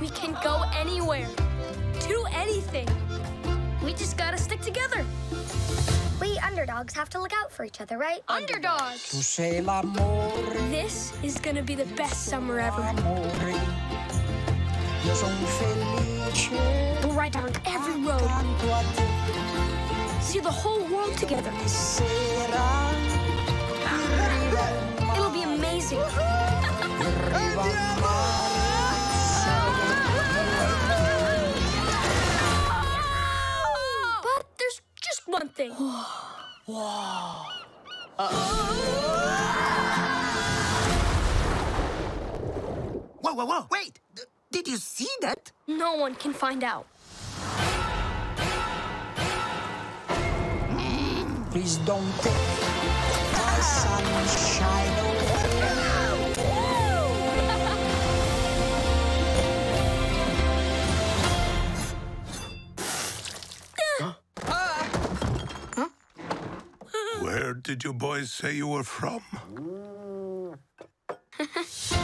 We can go anywhere, do anything. We just gotta stick together. We underdogs have to look out for each other, right? Underdogs. Tu sei l'amore, This is gonna be the best summer ever. amore. Io sono felice. We'll ride down every road, Accanto a te see the whole world together. One thing. Whoa, whoa, whoa! Wait! D- did you see that? No one can find out. Mm, please don't take my sunshine away. Did you boys say you were from?